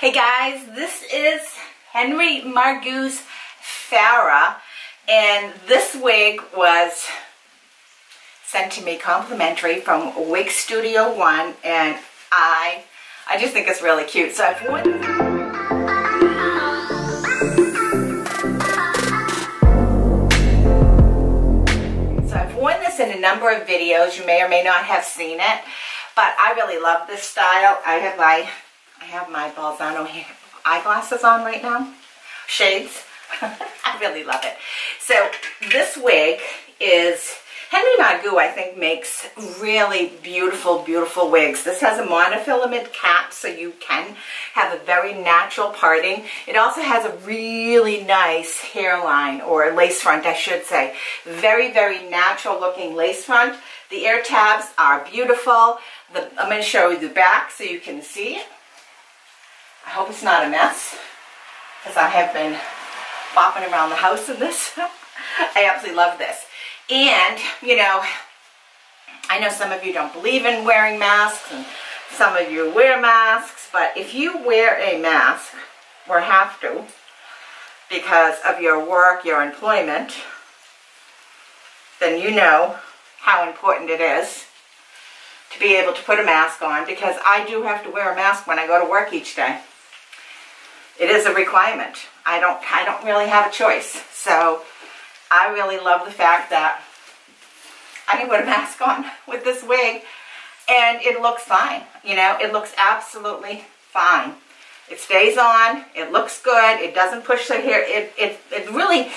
Hey guys, this is Henry Margu's Farrah and this wig was sent to me complimentary from Wig Studio One and I I just think it's really cute. So I've worn So I've worn this in a number of videos. You may or may not have seen it. But I really love this style. I have my I have my Balzano eyeglasses on right now. Shades. I really love it. So this wig is, Henry Margu I think makes really beautiful, beautiful wigs. This has a monofilament cap so you can have a very natural parting. It also has a really nice hairline or lace front I should say. Very, very natural looking lace front. The ear tabs are beautiful. The, I'm going to show you the back so you can see it. I hope it's not a mess because I have been bopping around the house in this. I absolutely love this. And, you know, I know some of you don't believe in wearing masks and some of you wear masks, but if you wear a mask or have to because of your work, your employment, then you know how important it is to be able to put a mask on because I do have to wear a mask when I go to work each day. It is a requirement. I don't I don't really have a choice. So I really love the fact that I can put a mask on with this wig and it looks fine. You know, it looks absolutely fine. It stays on, it looks good, it doesn't push the hair, it, it, it really,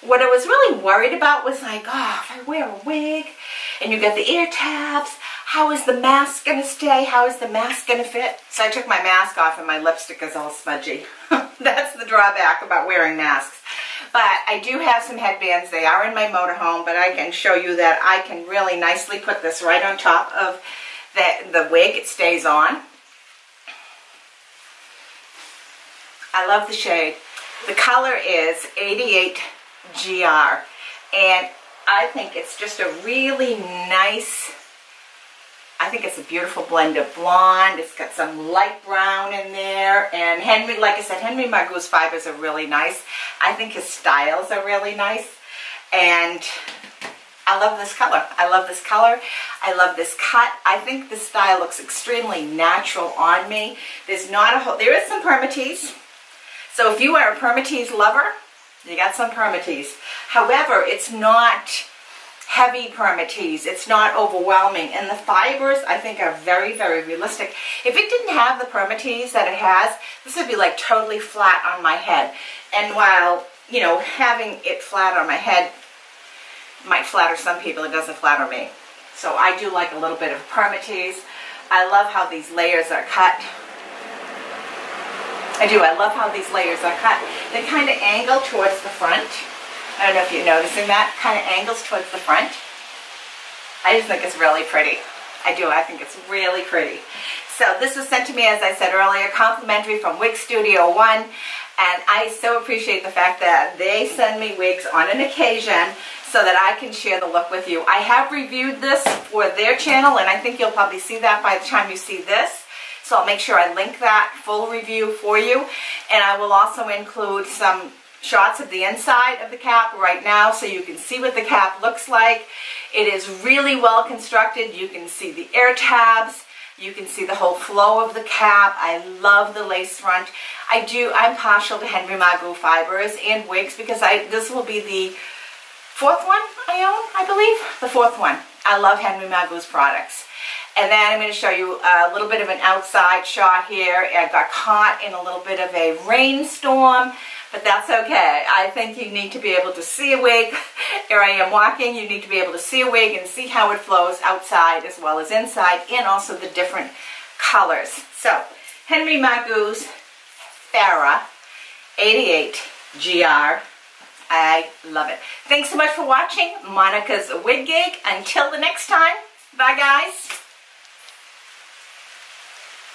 what I was really worried about was like, oh, if I wear a wig and you get the ear tabs, how is the mask going to stay? How is the mask going to fit? So I took my mask off and my lipstick is all smudgy. That's the drawback about wearing masks. But I do have some headbands. They are in my motorhome, but I can show you that I can really nicely put this right on top of the, the wig. It stays on. I love the shade. The color is 88 GR. And I think it's just a really nice think it's a beautiful blend of blonde. It's got some light brown in there. And Henry, like I said, Henry Margu's fibers are really nice. I think his styles are really nice. And I love this color. I love this color. I love this cut. I think this style looks extremely natural on me. There's not a whole, there is some permatease. So if you are a permatease lover, you got some permatease. However, it's not heavy permatease. It's not overwhelming. And the fibers, I think, are very, very realistic. If it didn't have the permatease that it has, this would be like totally flat on my head. And while, you know, having it flat on my head might flatter some people, it doesn't flatter me. So I do like a little bit of permatease. I love how these layers are cut. I do. I love how these layers are cut. They kind of angle towards the front. I don't know if you're noticing that. Kind of angles towards the front. I just think it's really pretty. I do. I think it's really pretty. So this was sent to me, as I said earlier, complimentary from Wig Studio One. And I so appreciate the fact that they send me wigs on an occasion so that I can share the look with you. I have reviewed this for their channel, and I think you'll probably see that by the time you see this. So I'll make sure I link that full review for you. And I will also include some shots of the inside of the cap right now so you can see what the cap looks like. It is really well constructed. You can see the air tabs. You can see the whole flow of the cap. I love the lace front. I do, I'm partial to Henry Margu fibers and wigs because I this will be the fourth one I own, I believe. The fourth one. I love Henry Margu's products. And then I'm going to show you a little bit of an outside shot here. I got caught in a little bit of a rainstorm but that's okay. I think you need to be able to see a wig. Here I am walking. You need to be able to see a wig and see how it flows outside as well as inside and also the different colors. So, Henry Margu's Farrah 88 GR. I love it. Thanks so much for watching Monika's Wig Gig. Until the next time, bye guys.